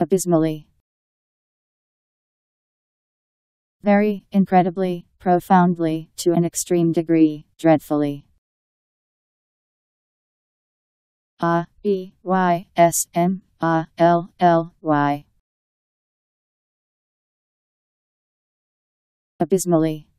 Abysmally. Very, incredibly, profoundly, to an extreme degree, dreadfully. A B Y S M A L L Y. Abysmally.